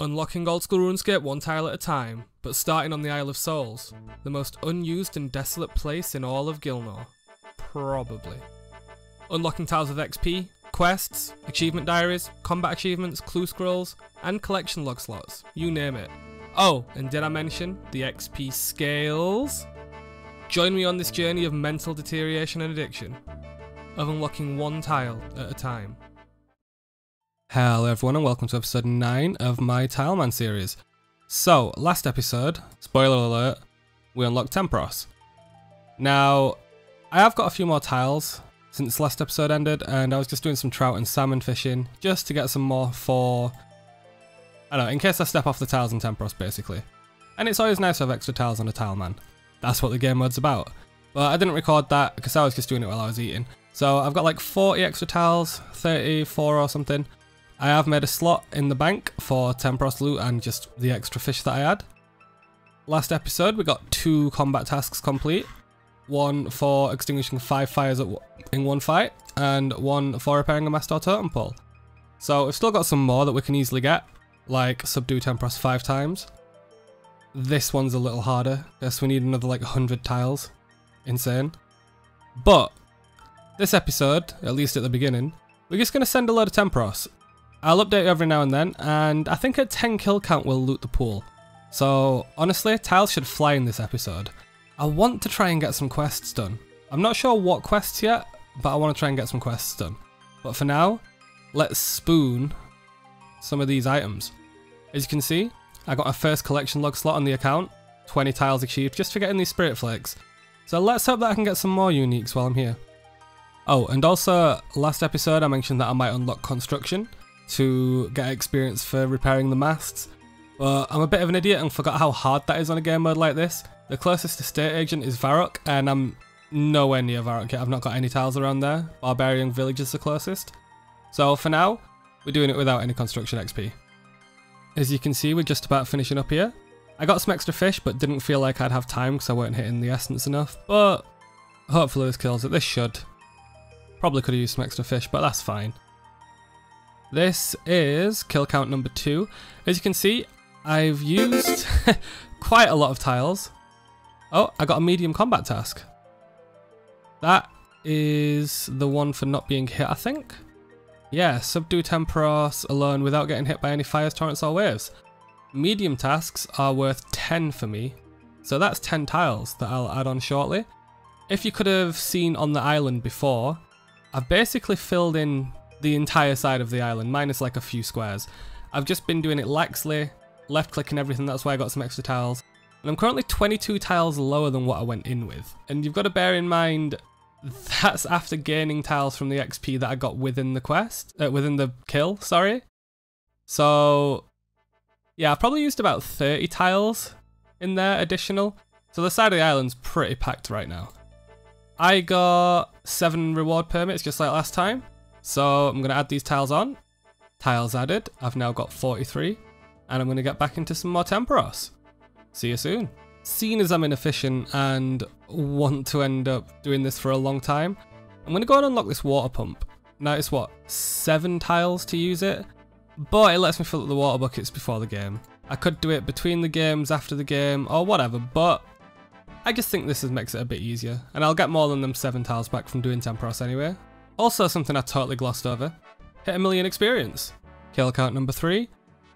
Unlocking Old School RuneScape one tile at a time, but starting on the Isle of Souls, the most unused and desolate place in all of Gielinor. Probably. Unlocking tiles with XP, quests, achievement diaries, combat achievements, clue scrolls, and collection log slots, you name it. Oh, and did I mention the XP scales? Join me on this journey of mental deterioration and addiction, of unlocking one tile at a time. Hello everyone and welcome to episode 9 of my Tileman series. So, last episode, spoiler alert, we unlocked Tempoross. Now, I have got a few more tiles since last episode ended and I was just doing some trout and salmon fishing just to get some more for, I don't know, in case I step off the tiles in Tempoross basically. And it's always nice to have extra tiles on a Tileman. That's what the game mode's about. But I didn't record that because I was just doing it while I was eating. So I've got like 40 extra tiles, 34 or something. I have made a slot in the bank for Tempoross loot and just the extra fish that I had. Last episode we got two combat tasks complete. One for extinguishing five fires in one fight and one for repairing a Mastore totem pole. So we've still got some more that we can easily get, like subdue Tempoross five times. This one's a little harder, guess we need another like 100 tiles. Insane. But, this episode, at least at the beginning, we're just going to send a load of Tempoross I'll update every now and then, and I think a 10 kill count we'll loot the pool. So honestly, tiles should fly in this episode. I want to try and get some quests done. I'm not sure what quests yet, but I want to try and get some quests done. But for now, let's spoon some of these items. As you can see, I got a first collection log slot on the account, 20 tiles achieved just for getting these spirit flakes. So let's hope that I can get some more uniques while I'm here. Oh, and also, last episode I mentioned that I might unlock construction to get experience for repairing the masts. But I'm a bit of an idiot and forgot how hard that is on a game mode like this. The closest to estate agent is Varrock and I'm nowhere near Varrock yet. I've not got any tiles around there. Barbarian Village is the closest. So for now, we're doing it without any construction XP. As you can see, we're just about finishing up here. I got some extra fish, but didn't feel like I'd have time because I weren't hitting the essence enough. But hopefully this kills it. This should. Probably could have used some extra fish, but that's fine. This is kill count number two. As you can see, I've used quite a lot of tiles. Oh, I got a medium combat task. That is the one for not being hit, I think. Yeah, subdue Tempoross alone without getting hit by any fires, torrents or waves. Medium tasks are worth 10 for me, so that's 10 tiles that I'll add on shortly. If you could have seen on the island before, I've basically filled in the entire side of the island, minus like a few squares. I've just been doing it laxly, left clicking everything, that's why I got some extra tiles. And I'm currently 22 tiles lower than what I went in with. And you've got to bear in mind, that's after gaining tiles from the XP that I got within the quest, uh, within the kill, sorry. So, yeah, I've probably used about 30 tiles in there additional. So the side of the island's pretty packed right now. I got 7 reward permits just like last time. So I'm going to add these tiles on. Tiles added. I've now got 43. And I'm going to get back into some more Tempoross. See you soon. Seeing as I'm inefficient and want to end up doing this for a long time, I'm going to go and unlock this water pump. Now it's what, seven tiles to use it? But it lets me fill up the water buckets before the game. I could do it between the games, after the game, or whatever, but I just think this makes it a bit easier. And I'll get more than them seven tiles back from doing Tempoross anyway. Also something I totally glossed over. Hit a million experience. Kill count number 3.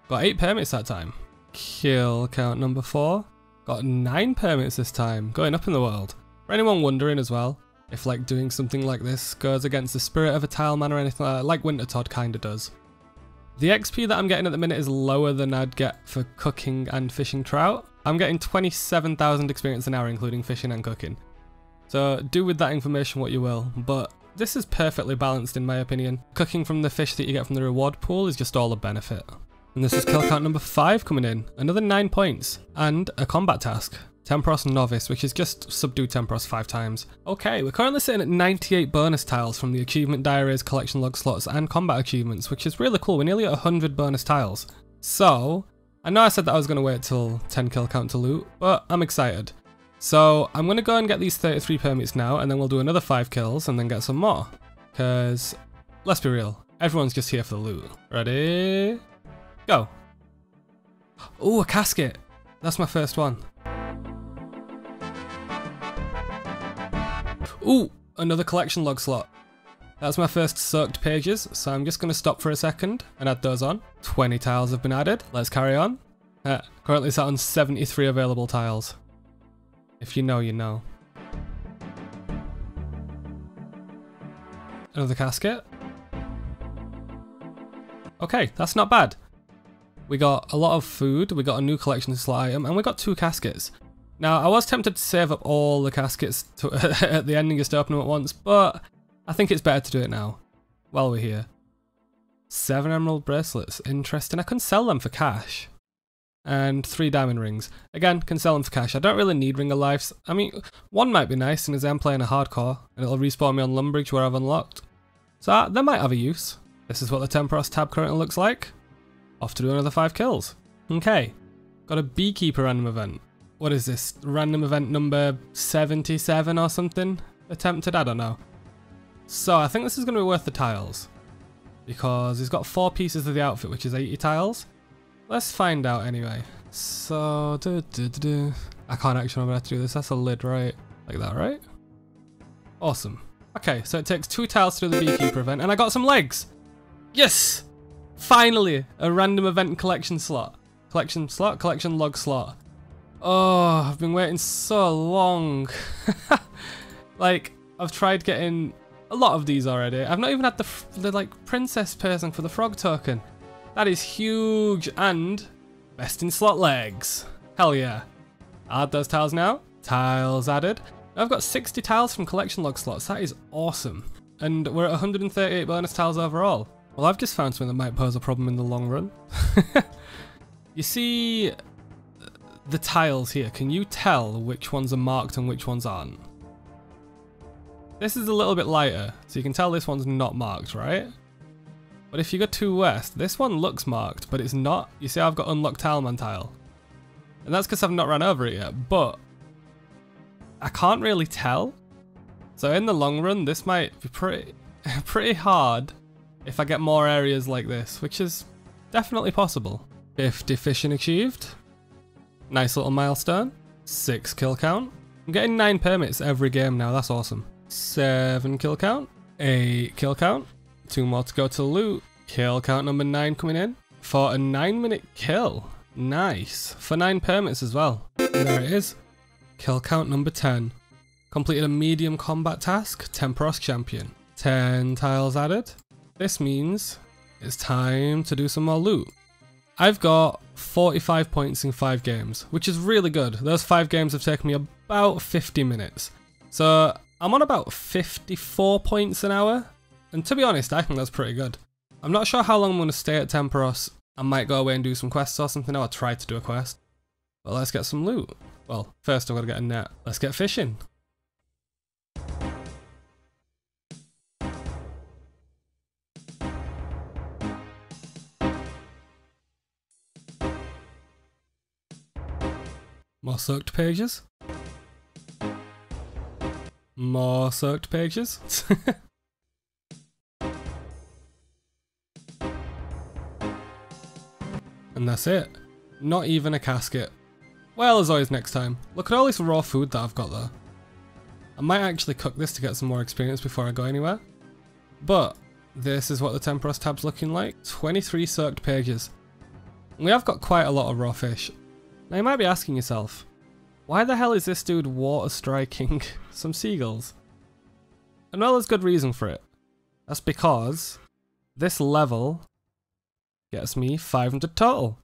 Got 8 permits that time. Kill count number 4. Got 9 permits this time, going up in the world. For anyone wondering as well, if like doing something like this goes against the spirit of a Tileman or anything like that, like Wintertodt kinda does. The XP that I'm getting at the minute is lower than I'd get for cooking and fishing trout. I'm getting 27,000 experience an hour including fishing and cooking. So do with that information what you will, but this is perfectly balanced in my opinion. Cooking from the fish that you get from the reward pool is just all a benefit. And this is kill count number 5 coming in, another 9 points, and a combat task. Tempoross Novice, which is just subdue Tempoross 5 times. Okay, we're currently sitting at 98 bonus tiles from the achievement diaries, collection log slots, and combat achievements, which is really cool. We're nearly at 100 bonus tiles. So, I know I said that I was going to wait till 10 kill count to loot, but I'm excited. So I'm going to go and get these 33 permits now, and then we'll do another 5 kills and then get some more. Because, let's be real, everyone's just here for the loot. Ready? Go. Oh, a casket. That's my first one. Ooh, another collection log slot. That's my first soaked pages, so I'm just going to stop for a second and add those on. 20 tiles have been added. Let's carry on. Uh, currently sat on 73 available tiles. If you know, you know. Another casket. Okay, that's not bad. We got a lot of food, we got a new collection slot item, and we got two caskets. Now, I was tempted to save up all the caskets at the ending just to open them at once, but I think it's better to do it now, while we're here. Seven emerald bracelets, interesting. I can sell them for cash. And three diamond rings. Again, can sell them for cash. I don't really need Ring of Lives. I mean, one might be nice, as I'm playing a hardcore, and it'll respawn me on Lumbridge where I've unlocked. So uh, that might have a use. This is what the Tempoross tab currently looks like. Off to do another five kills. Okay, got a Beekeeper random event. What is this? Random event number 77 or something? Attempted? I don't know. So I think this is going to be worth the tiles. Because he's got four pieces of the outfit, which is 80 tiles. Let's find out anyway. So, do, do, do, I can't actually remember how to do this. That's a lid, right? Like that, right? Awesome. Okay, so it takes two tiles to do the beekeeper event, and I got some legs. Yes! Finally, a random event collection slot. Collection slot? Collection log slot. Oh, I've been waiting so long. like, I've tried getting a lot of these already. I've not even had the, the like princess person for the frog token. That is huge and best in slot legs. Hell yeah. Add those tiles now. Tiles added. I've got 60 tiles from collection log slots. That is awesome. And we're at 138 bonus tiles overall. Well, I've just found something that might pose a problem in the long run. you see the tiles here. Can you tell which ones are marked and which ones aren't? This is a little bit lighter, so you can tell this one's not marked, right? But if you go to west, this one looks marked, but it's not. You see I've got unlocked Tileman tile. And that's because I've not ran over it yet, but I can't really tell. So in the long run, this might be pretty, pretty hard if I get more areas like this, which is definitely possible. 50 fishing achieved. Nice little milestone. 6 kill count. I'm getting 9 permits every game now, that's awesome. Seven kill count. Eight kill count. Two more to go to loot. Kill count number nine coming in. For a nine minute kill. Nice. For nine permits as well. And there it is. Kill count number 10. Completed a medium combat task. Tempoross champion. 10 tiles added. This means it's time to do some more loot. I've got 45 points in 5 games, which is really good. Those 5 games have taken me about 50 minutes. So I'm on about 54 points an hour, and to be honest, I think that's pretty good. I'm not sure how long I'm going to stay at Tempoross. I might go away and do some quests or something, I'll try to do a quest. But let's get some loot. Well, first I've got to get a net. Let's get fishing. More soaked pages. More soaked pages. and that's it. Not even a casket. Well, as always next time. Look at all this raw food that I've got there. I might actually cook this to get some more experience before I go anywhere. But, this is what the Tempoross tab's looking like. 23 soaked pages. We have got quite a lot of raw fish. Now you might be asking yourself, why the hell is this dude water striking some seagulls? And well, there's good reason for it. That's because this level gets me 500 total,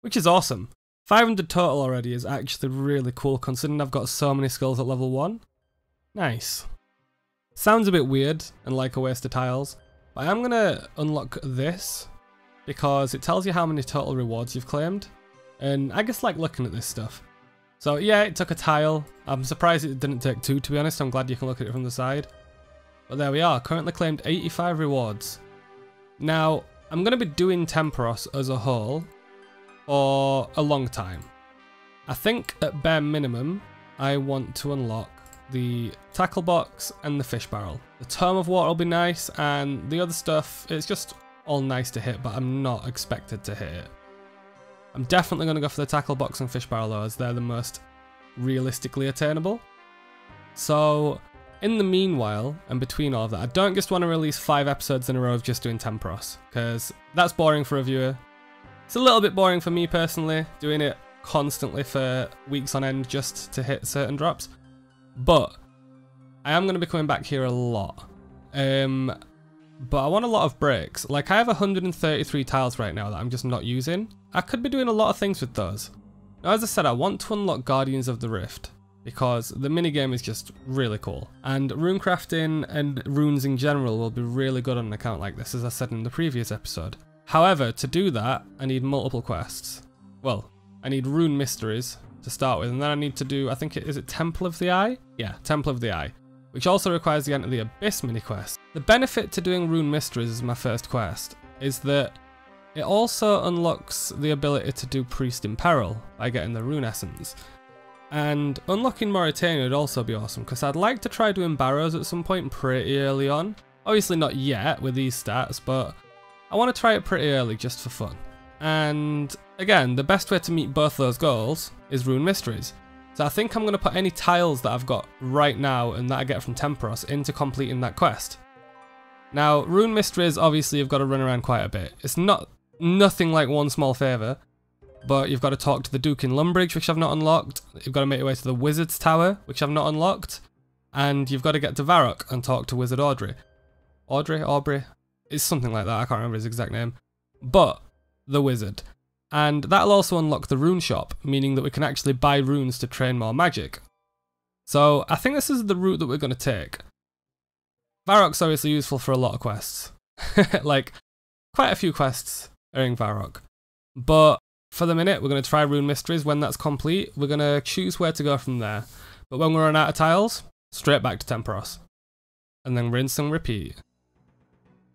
which is awesome. 500 total already is actually really cool considering I've got so many skills at level 1. Nice. Sounds a bit weird and like a waste of tiles, but I am going to unlock this because it tells you how many total rewards you've claimed. And I just like looking at this stuff. So yeah, it took a tile. I'm surprised it didn't take two, to be honest. I'm glad you can look at it from the side. But there we are, currently claimed 85 rewards. Now, I'm going to be doing Tempoross as a whole for a long time. I think at bare minimum, I want to unlock the tackle box and the fish barrel. The Tome of Water will be nice, and the other stuff, it's just all nice to hit, but I'm not expected to hit it. I'm definitely going to go for the tackle box and fish barrel though, as they're the most realistically attainable. So, in the meanwhile, and between all of that, I don't just want to release five episodes in a row of just doing Tempoross, because that's boring for a viewer. It's a little bit boring for me personally, doing it constantly for weeks on end just to hit certain drops. But I am going to be coming back here a lot. Um, but I want a lot of breaks. Like I have 133 tiles right now that I'm just not using. I could be doing a lot of things with those. Now as I said, I want to unlock Guardians of the Rift because the minigame is just really cool. And rune crafting and runes in general will be really good on an account like this as I said in the previous episode. However, to do that, I need multiple quests. Well, I need rune mysteries to start with, and then I need to do, I think, it, is it Temple of the Eye? Yeah, Temple of the Eye, which also requires the Enter the Abyss mini quest. The benefit to doing rune mysteries as my first quest is that it also unlocks the ability to do Priest in Peril by getting the rune essence. And unlocking Morytania would also be awesome because I'd like to try doing Barrows at some point pretty early on. Obviously not yet with these stats, but I want to try it pretty early just for fun. And again, the best way to meet both those goals is Rune Mysteries. So I think I'm going to put any tiles that I've got right now and that I get from Tempoross into completing that quest. Now, Rune Mysteries obviously you've got to run around quite a bit. It's not nothing like one small favour, but you've got to talk to the Duke in Lumbridge, which I've not unlocked. You've got to make your way to the Wizard's Tower, which I've not unlocked. And you've got to get to Varrock and talk to Wizard Audrey. Audrey? Aubrey? It's something like that, I can't remember his exact name. But the wizard. And that'll also unlock the rune shop, meaning that we can actually buy runes to train more magic. So I think this is the route that we're going to take. Varrock's obviously useful for a lot of quests. like, quite a few quests are in Varrock. But for the minute, we're going to try Rune Mysteries. When that's complete, we're going to choose where to go from there. But when we run out of tiles, straight back to Tempoross. And then rinse and repeat.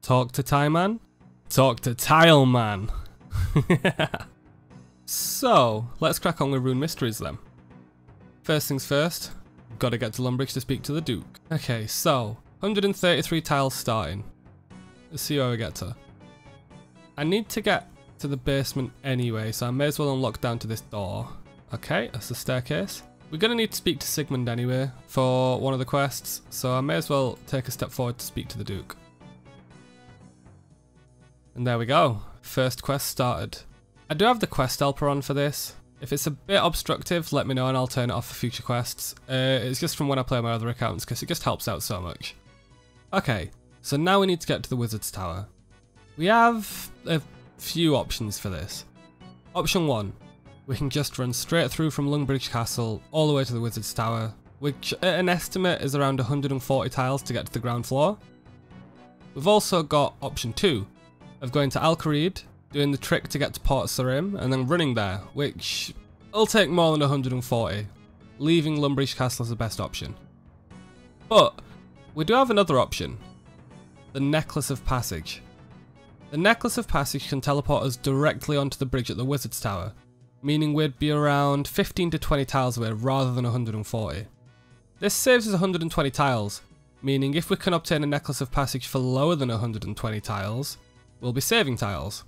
Talk to Tie Man? Talk to Tile Man. so, let's crack on with Rune Mysteries then. First things first, gotta get to Lumbridge to speak to the Duke. Okay, so, 133 tiles starting. Let's see where we get to. I need to get to the basement anyway, so I may as well unlock down to this door. Okay, that's the staircase. We're gonna need to speak to Sigmund anyway for one of the quests, so I may as well take a step forward to speak to the Duke. And there we go. First quest started. I do have the quest helper on for this. If it's a bit obstructive, let me know and I'll turn it off for future quests. Uh, it's just from when I play my other accounts because it just helps out so much. Okay, so now we need to get to the Wizard's Tower. We have a few options for this. Option 1. We can just run straight through from Lumbridge Castle all the way to the Wizard's Tower, which at an estimate is around 140 tiles to get to the ground floor. We've also got option 2, of going to Al Kharid, doing the trick to get to Port Sarim, and then running there, which will take more than 140, leaving Lumbridge Castle as the best option. But we do have another option, the Necklace of Passage. The Necklace of Passage can teleport us directly onto the bridge at the Wizard's Tower, meaning we'd be around 15 to 20 tiles away rather than 140. This saves us 120 tiles, meaning if we can obtain a Necklace of Passage for lower than 120 tiles, we'll be saving tiles.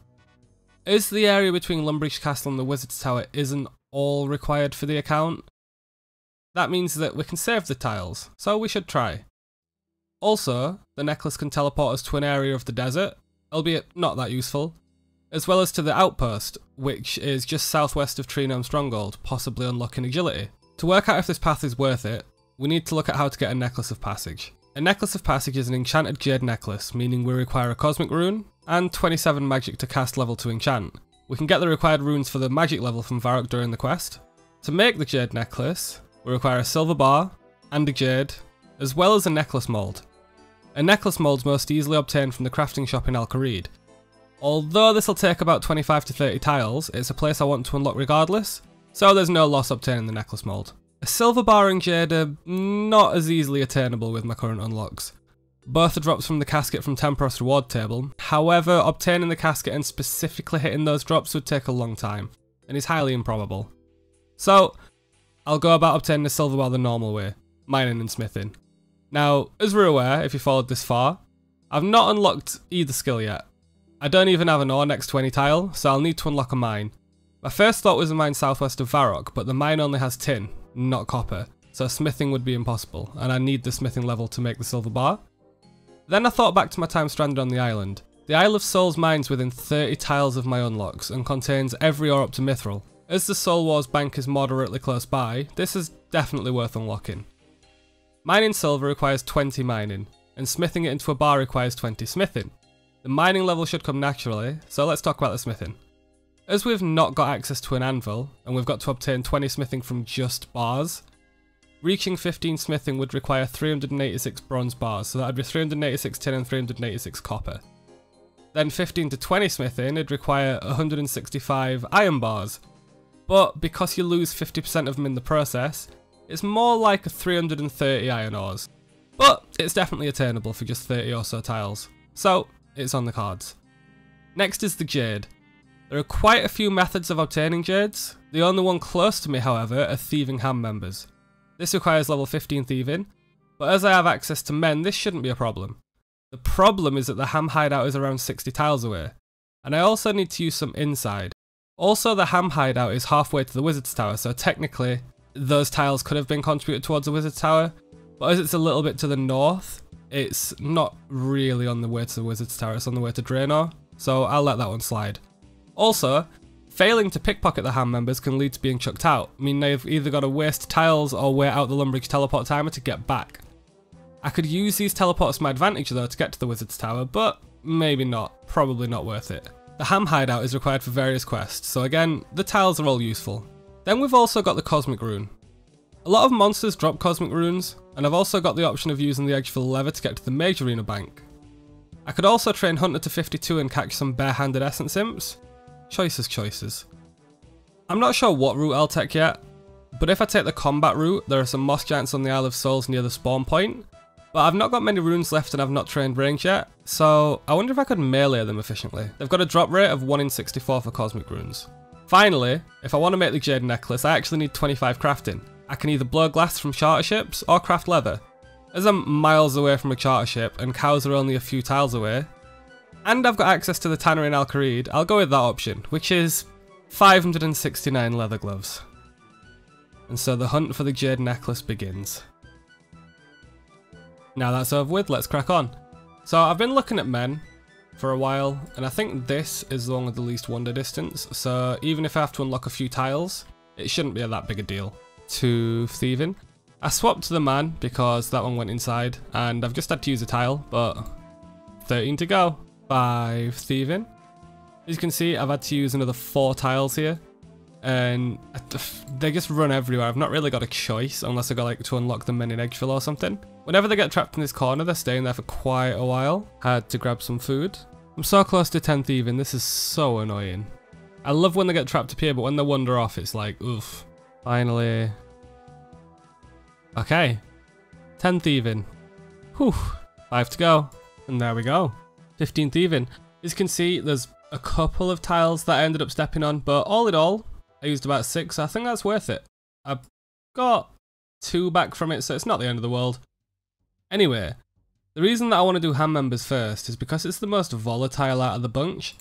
Is the area between Lumbridge Castle and the Wizard's Tower isn't all required for the account? That means that we can save the tiles, so we should try. Also, the necklace can teleport us to an area of the desert, albeit not that useful, as well as to the outpost, which is just southwest of Tree Gnome Stronghold, possibly unlocking agility. To work out if this path is worth it, we need to look at how to get a Necklace of Passage. A Necklace of Passage is an enchanted jade necklace, meaning we require a Cosmic Rune, and 27 magic to cast level to enchant. We can get the required runes for the magic level from Varrock during the quest. To make the jade necklace, we require a silver bar and a jade, as well as a necklace mould. A necklace mould most easily obtained from the crafting shop in Al Kharid. Although this will take about 25 to 30 tiles, it's a place I want to unlock regardless, so there's no loss obtaining the necklace mould. A silver bar and jade are not as easily attainable with my current unlocks, both are drops from the casket from Tempoross reward table. However, obtaining the casket and specifically hitting those drops would take a long time, and is highly improbable. So, I'll go about obtaining the silver bar the normal way, mining and smithing. Now, as we're aware, if you followed this far, I've not unlocked either skill yet. I don't even have an ore next to any tile, so I'll need to unlock a mine. My first thought was a mine southwest of Varrock, but the mine only has tin, not copper, so smithing would be impossible, and I need the smithing level to make the silver bar. Then I thought back to my time stranded on the island. The Isle of Souls mines within 30 tiles of my unlocks and contains every ore up to Mithril. As the Soul Wars bank is moderately close by, this is definitely worth unlocking. Mining silver requires 20 mining, and smithing it into a bar requires 20 smithing. The mining level should come naturally, so let's talk about the smithing. As we've not got access to an anvil, and we've got to obtain 20 smithing from just bars, reaching 15 smithing would require 386 bronze bars, so that would be 386 tin and 386 copper. Then 15 to 20 smithing, it'd require 165 iron bars, but because you lose 50% of them in the process, it's more like 330 iron ores. But it's definitely attainable for just 30 or so tiles, so it's on the cards. Next is the Jade. There are quite a few methods of obtaining jades. The only one close to me, however, are Thieving Ham members. This requires level 15 thieving, but as I have access to men, this shouldn't be a problem. The problem is that the ham hideout is around 60 tiles away, and I also need to use some inside. Also, the ham hideout is halfway to the wizard's tower, so technically, those tiles could have been contributed towards the wizard's tower, but as it's a little bit to the north, it's not really on the way to the wizard's tower, it's on the way to Draynor, so I'll let that one slide. Also, failing to pickpocket the ham members can lead to being chucked out, meaning they've either got to waste tiles or wear out the Lumbridge teleport timer to get back. I could use these teleports to my advantage though to get to the wizard's tower, but maybe not, probably not worth it. The ham hideout is required for various quests, so again, the tiles are all useful. Then we've also got the cosmic rune. A lot of monsters drop cosmic runes, and I've also got the option of using the Edgeville lever to get to the mage arena bank. I could also train Hunter to 52 and catch some bare-handed essence imps, Choices, choices. I'm not sure what route I'll take yet, but if I take the combat route, there are some moss giants on the Isle of Souls near the spawn point, but I've not got many runes left and I've not trained range yet, so I wonder if I could melee them efficiently. They've got a drop rate of 1 in 64 for cosmic runes. Finally, if I want to make the Jade necklace, I actually need 25 crafting. I can either blow glass from charter ships or craft leather. As I'm miles away from a charter ship and cows are only a few tiles away, and I've got access to the tannery in Al Kharid, I'll go with that option, which is 569 leather gloves. And so the hunt for the jade necklace begins. Now that's over with, let's crack on. So I've been looking at men for a while, and I think this is one with the least wonder distance, so even if I have to unlock a few tiles, it shouldn't be that big a deal. To thieving. I swapped the man because that one went inside, and I've just had to use a tile, but 13 to go. 5 thieving. As you can see, I've had to use another 4 tiles here. And they just run everywhere. I've not really got a choice unless I got like to unlock them in an Edgeville or something. Whenever they get trapped in this corner, they're staying there for quite a while. Had to grab some food. I'm so close to 10th even, this is so annoying. I love when they get trapped up here, but when they wander off, it's like, oof. Finally. Okay. 10th even. Whew. Five to go. And there we go. 15th even. As you can see, there's a couple of tiles that I ended up stepping on, but all in all, I used about six. I think that's worth it. I've got two back from it, so it's not the end of the world. Anyway, the reason that I want to do ham members first is because it's the most volatile out of the bunch.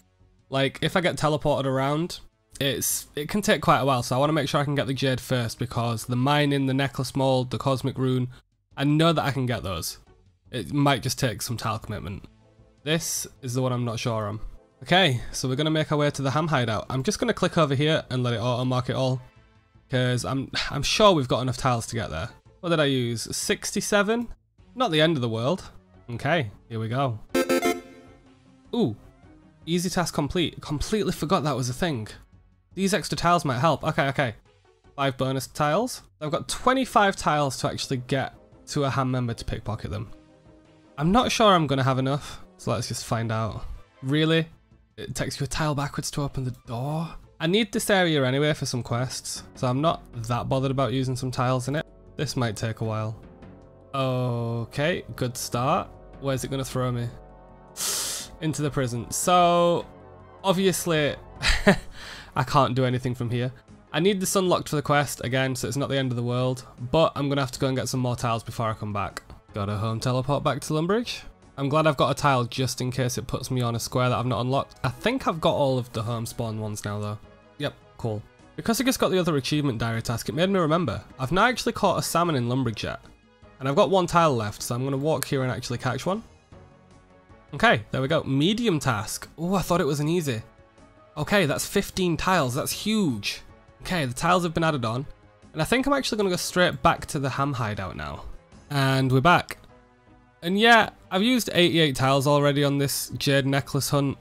Like, if I get teleported around, it's it can take quite a while, so I want to make sure I can get the Jade first because the mining, the necklace mold, the cosmic rune, I know that I can get those. It might just take some tile commitment. This is the one I'm not sure on. Okay, so we're going to make our way to the ham hideout. I'm just going to click over here and let it auto mark it all. Because I'm, I'm sure we've got enough tiles to get there. What did I use? 67? Not the end of the world. Okay, here we go. Ooh, easy task complete. Completely forgot that was a thing. These extra tiles might help. Okay, okay. Five bonus tiles. I've got 25 tiles to actually get to a ham member to pickpocket them. I'm not sure I'm going to have enough. So let's just find out. Really? It takes you a tile backwards to open the door? I need this area anyway for some quests, so I'm not that bothered about using some tiles in it. This might take a while. Okay, good start. Where's it going to throw me? Into the prison. So, obviously, I can't do anything from here. I need this unlocked for the quest, again, so it's not the end of the world. But I'm going to have to go and get some more tiles before I come back. Got a home teleport back to Lumbridge. I'm glad I've got a tile just in case it puts me on a square that I've not unlocked. I think I've got all of the home spawn ones now though. Yep, Cool. Because I just got the other achievement diary task, it made me remember. I've not actually caught a salmon in Lumbridge yet. And I've got one tile left, so I'm going to walk here and actually catch one. Okay, there we go. Medium task. Oh, I thought it was an easy. Okay, that's 15 tiles. That's huge. Okay, the tiles have been added on. And I think I'm actually going to go straight back to the ham hideout now. And we're back. And yeah, I've used 88 tiles already on this Jade Necklace hunt.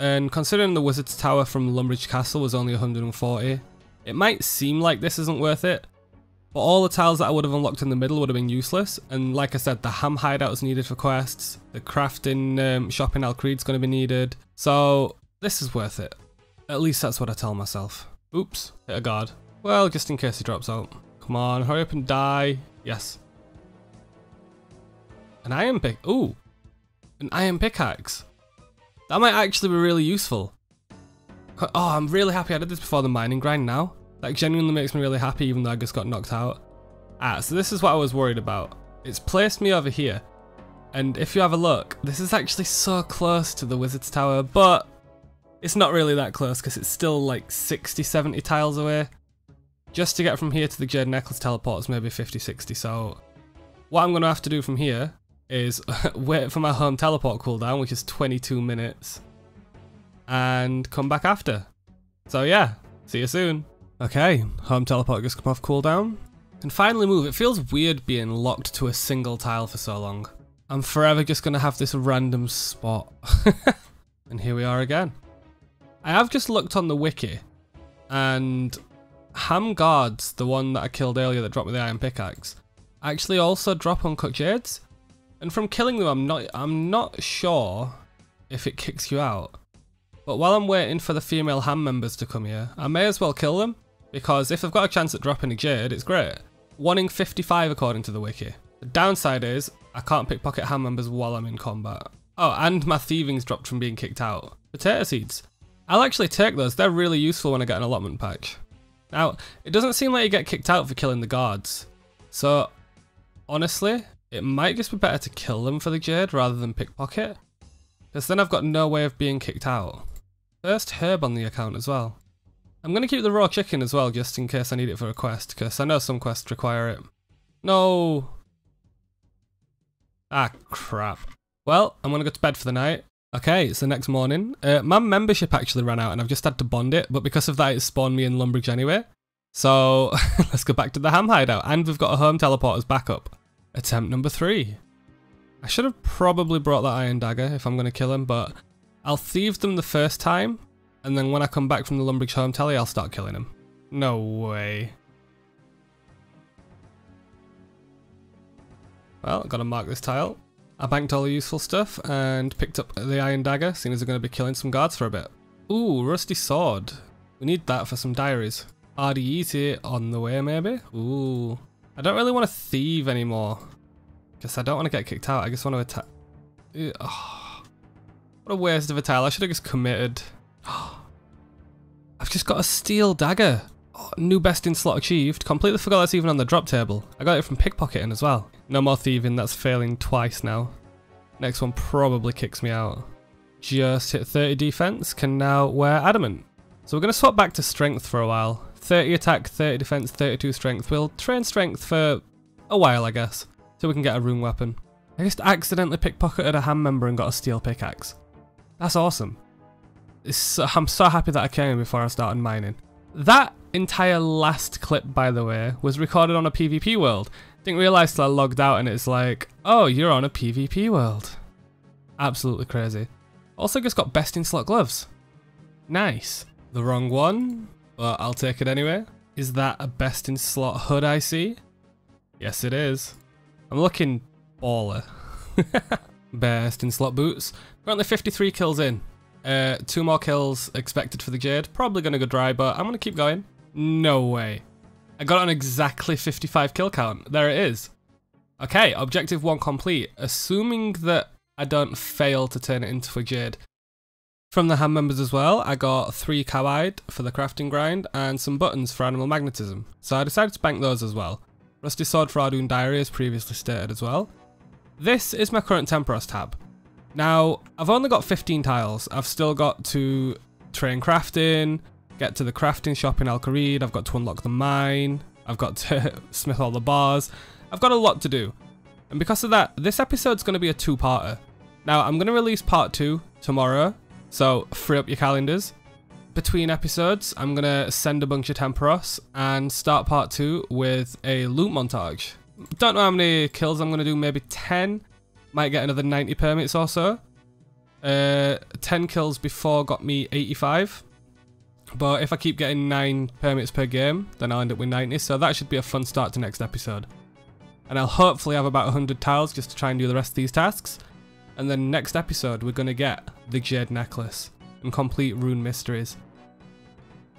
And considering the Wizard's Tower from Lumbridge Castle was only 140, it might seem like this isn't worth it. But all the tiles that I would have unlocked in the middle would have been useless. And like I said, the ham hideout is needed for quests. The crafting um, shop in Al Kharid's going to be needed. So this is worth it. At least that's what I tell myself. Oops, hit a guard. Well, just in case he drops out. Come on, hurry up and die. Yes. An iron pick. Ooh. An iron pickaxe. That might actually be really useful. Oh, I'm really happy I did this before the mining grind now. That genuinely makes me really happy even though I just got knocked out. Ah, so this is what I was worried about. It's placed me over here. And if you have a look, this is actually so close to the Wizard's Tower, but it's not really that close because it's still like 60, 70 tiles away. Just to get from here to the Jade Necklace teleport is maybe 50, 60, so what I'm going to have to do from here is wait for my home teleport cooldown, which is 22 minutes, and come back after. So yeah, see you soon. Okay, home teleport just come off cooldown. And finally move. It feels weird being locked to a single tile for so long. I'm forever just going to have this random spot. and here we are again. I have just looked on the wiki, and Ham Guards, the one that I killed earlier that dropped me the iron pickaxe, actually also drop uncut jades. And from killing them, I'm not I'm not sure if it kicks you out. But while I'm waiting for the female ham members to come here, I may as well kill them because if I've got a chance at dropping a jade, it's great. One in 55 according to the wiki. The downside is I can't pickpocket ham members while I'm in combat. Oh, and my thieving's dropped from being kicked out. Potato seeds. I'll actually take those. They're really useful when I get an allotment patch. Now, it doesn't seem like you get kicked out for killing the guards. So, honestly, it might just be better to kill them for the Jade rather than pickpocket. Because then I've got no way of being kicked out. First herb on the account as well. I'm going to keep the raw chicken as well just in case I need it for a quest. Because I know some quests require it. No! Ah, crap. Well, I'm going to go to bed for the night. Okay, it's the next morning. Uh, my membership actually ran out and I've just had to bond it, but because of that it spawned me in Lumbridge anyway. So let's go back to the ham hideout and we've got a home teleport as backup. Attempt number three. I should have probably brought that iron dagger if I'm going to kill him, but I'll thieve them the first time and then when I come back from the Lumbridge home Tally, I'll start killing him. No way. Well, gotta mark this tile. I banked all the useful stuff and picked up the iron dagger, seeing as we're going to be killing some guards for a bit. Ooh, rusty sword. We need that for some diaries. RDE on the way maybe? Ooh. I don't really want to thieve anymore. Because I don't want to get kicked out, I just want to attack. Oh, what a waste of a tile, I should have just committed. I've just got a steel dagger. Oh, new best in slot achieved. Completely forgot that's even on the drop table. I got it from pickpocketing as well. No more thieving, that's failing twice now. Next one probably kicks me out. Just hit 30 defense, can now wear adamant. So we're going to swap back to strength for a while. 30 attack, 30 defense, 32 strength. We'll train strength for a while, I guess, so we can get a rune weapon. I just accidentally pickpocketed a ham member and got a steel pickaxe. That's awesome. So, I'm so happy that I came before I started mining. That entire last clip, by the way, was recorded on a PvP world. Didn't realise till I logged out and it's like, oh, you're on a PvP world. Absolutely crazy. Also just got best in slot gloves. Nice. The wrong one, but I'll take it anyway. Is that a best in slot hood I see? Yes, it is. I'm looking baller. best in slot boots. Currently 53 kills in. Uh, two more kills expected for the Jade. Probably going to go dry, but I'm going to keep going. No way. I got on exactly 55 kill count. There it is. Okay, objective one complete. Assuming that I don't fail to turn it into a Jade. From the ham members as well, I got three cowhide for the crafting grind and some buttons for animal magnetism. So I decided to bank those as well. Rusty Sword for Ardougne Diary as previously stated as well. This is my current Tempoross tab. Now, I've only got 15 tiles. I've still got to train crafting, get to the crafting shop in Al Kharid, I've got to unlock the mine, I've got to smith all the bars, I've got a lot to do. And because of that, this episode's going to be a two-parter. Now, I'm going to release part two tomorrow, so free up your calendars. Between episodes, I'm going to send a bunch of Tempoross and start part two with a loot montage. Don't know how many kills I'm going to do, maybe 10. Might get another 90 permits or so. Uh, 10 kills before got me 85. But if I keep getting 9 permits per game, then I'll end up with 90. So that should be a fun start to next episode. And I'll hopefully have about 100 tiles just to try and do the rest of these tasks. And then next episode, we're going to get the Jade Necklace and complete Rune Mysteries.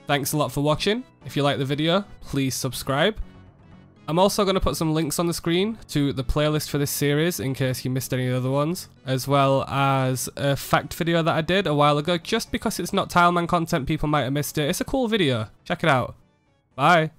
Thanks a lot for watching. If you like the video, please subscribe. I'm also going to put some links on the screen to the playlist for this series in case you missed any other ones, as well as a fact video that I did a while ago. Just because it's not Tileman content, people might have missed it. It's a cool video. Check it out. Bye.